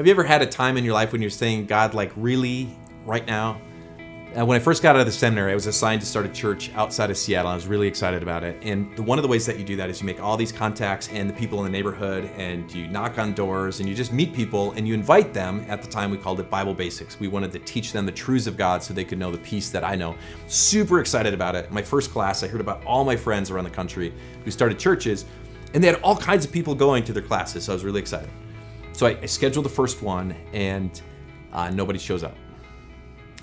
Have you ever had a time in your life when you're saying, God, like, really, right now? Uh, when I first got out of the seminary, I was assigned to start a church outside of Seattle. I was really excited about it. And the, one of the ways that you do that is you make all these contacts and the people in the neighborhood, and you knock on doors and you just meet people and you invite them. At the time, we called it Bible Basics. We wanted to teach them the truths of God so they could know the peace that I know. Super excited about it. My first class, I heard about all my friends around the country who started churches, and they had all kinds of people going to their classes. So I was really excited. So I, I scheduled the first one, and uh, nobody shows up.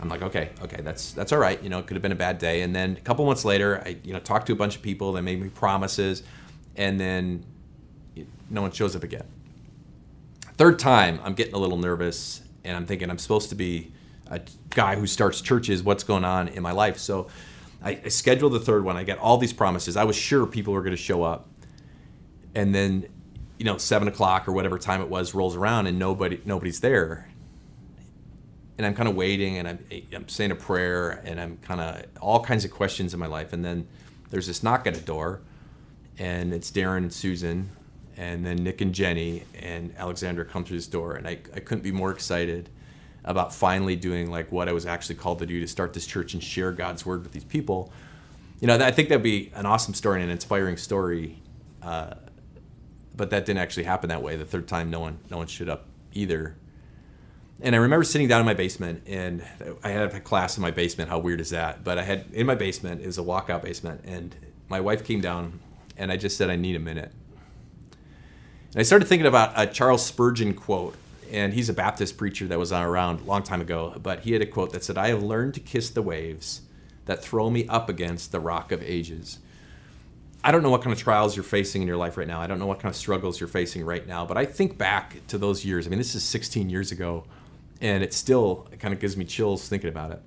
I'm like, okay, okay, that's that's all right. You know, it could have been a bad day. And then a couple months later, I you know talked to a bunch of people. They made me promises, and then no one shows up again. Third time, I'm getting a little nervous, and I'm thinking I'm supposed to be a guy who starts churches. What's going on in my life? So I, I scheduled the third one. I got all these promises. I was sure people were going to show up, and then you know seven o'clock or whatever time it was rolls around, and nobody nobody's there and I'm kind of waiting and I'm, I'm saying a prayer and I'm kind of all kinds of questions in my life. And then there's this knock at a door and it's Darren and Susan and then Nick and Jenny and Alexandra come through this door. And I, I couldn't be more excited about finally doing like what I was actually called to do to start this church and share God's word with these people. You know, I think that'd be an awesome story and an inspiring story. Uh, but that didn't actually happen that way. The third time, no one, no one showed up either and I remember sitting down in my basement, and I had a class in my basement. How weird is that? But I had in my basement is a walkout basement, and my wife came down, and I just said, "I need a minute." And I started thinking about a Charles Spurgeon quote, and he's a Baptist preacher that was around a long time ago. But he had a quote that said, "I have learned to kiss the waves that throw me up against the rock of ages." I don't know what kind of trials you're facing in your life right now. I don't know what kind of struggles you're facing right now, but I think back to those years. I mean, this is 16 years ago and it still it kind of gives me chills thinking about it.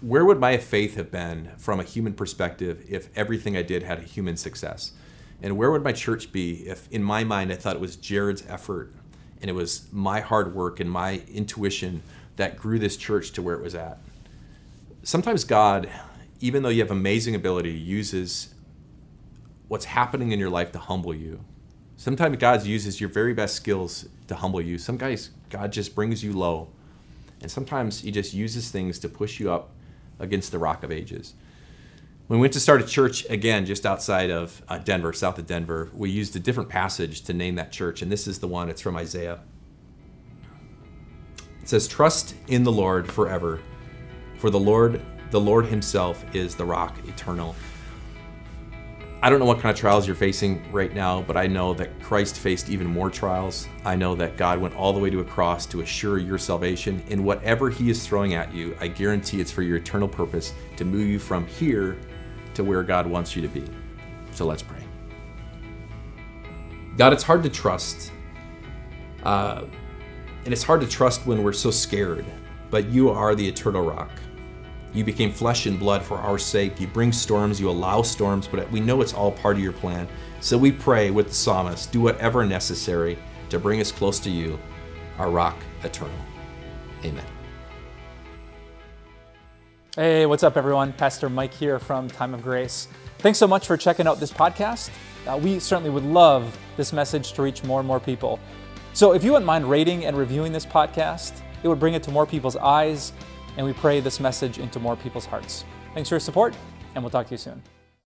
Where would my faith have been from a human perspective if everything I did had a human success? And where would my church be if, in my mind, I thought it was Jared's effort and it was my hard work and my intuition that grew this church to where it was at? Sometimes God, even though you have amazing ability, uses what's happening in your life to humble you. Sometimes God uses your very best skills to humble you. Some guys, God just brings you low. And sometimes He just uses things to push you up against the rock of ages. When we went to start a church again just outside of uh, Denver, south of Denver, we used a different passage to name that church, and this is the one. It's from Isaiah. It says, "Trust in the Lord forever, for the Lord, the Lord Himself is the rock eternal." I don't know what kind of trials you're facing right now, but I know that Christ faced even more trials. I know that God went all the way to a cross to assure your salvation. In whatever He is throwing at you, I guarantee it's for your eternal purpose to move you from here to where God wants you to be. So let's pray. God, it's hard to trust. Uh, and it's hard to trust when we're so scared, but you are the eternal rock. You became flesh and blood for our sake. You bring storms, you allow storms, but we know it's all part of your plan. So we pray with the psalmist do whatever necessary to bring us close to you, our rock eternal. Amen. Hey, what's up, everyone? Pastor Mike here from Time of Grace. Thanks so much for checking out this podcast. Uh, we certainly would love this message to reach more and more people. So if you wouldn't mind rating and reviewing this podcast, it would bring it to more people's eyes and we pray this message into more people's hearts. Thanks for your support, and we'll talk to you soon.